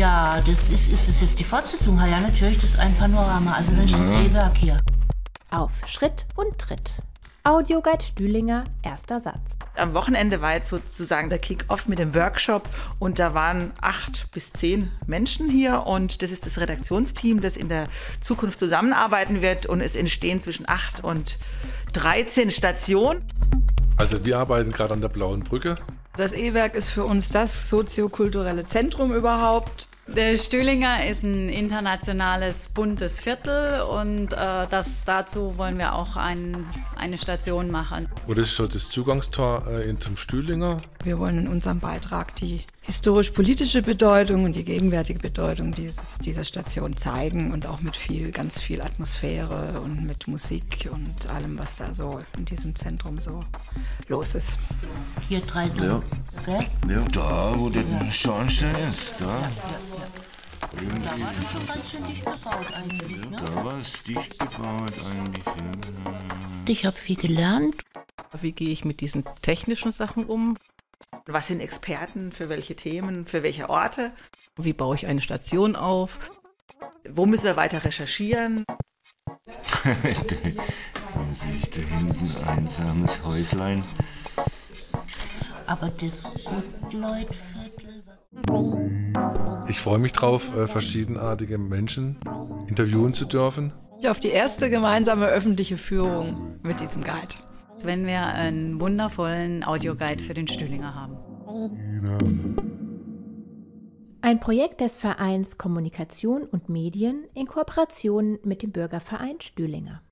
Ja, das ist, ist das jetzt die Fortsetzung? Ja, natürlich, das ist ein Panorama. Also das ist das E-Werk hier. Auf Schritt und Tritt. Audioguide Stühlinger, erster Satz. Am Wochenende war jetzt sozusagen der Kick-Off mit dem Workshop und da waren acht bis zehn Menschen hier und das ist das Redaktionsteam, das in der Zukunft zusammenarbeiten wird und es entstehen zwischen acht und 13 Stationen. Also wir arbeiten gerade an der Blauen Brücke. Das E-Werk ist für uns das soziokulturelle Zentrum überhaupt. Der Stühlinger ist ein internationales buntes Viertel und äh, das, dazu wollen wir auch ein, eine Station machen. Und das ist so das Zugangstor äh, zum Stühlinger. Wir wollen in unserem Beitrag die historisch-politische Bedeutung und die gegenwärtige Bedeutung dieses, dieser Station zeigen und auch mit viel, ganz viel Atmosphäre und mit Musik und allem, was da so in diesem Zentrum so los ist. Hier drei so. Ja. Gell? Ja, da, wo der Schornstein ist, da. Da war das schon ganz schön dicht gebaut eigentlich. Ne? Da war es dicht gebaut eigentlich. ja. Ich habe viel gelernt. Wie gehe ich mit diesen technischen Sachen um? Was sind Experten für welche Themen, für welche Orte? Wie baue ich eine Station auf? Wo müssen wir weiter recherchieren? Da ist da hinten ein einsames Häuslein. Aber das. Ich freue mich drauf, äh, verschiedenartige Menschen interviewen zu dürfen. Auf die erste gemeinsame öffentliche Führung mit diesem Guide. Wenn wir einen wundervollen Audioguide für den Stühlinger haben. Ein Projekt des Vereins Kommunikation und Medien in Kooperation mit dem Bürgerverein Stühlinger.